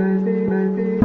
Maybe, maybe.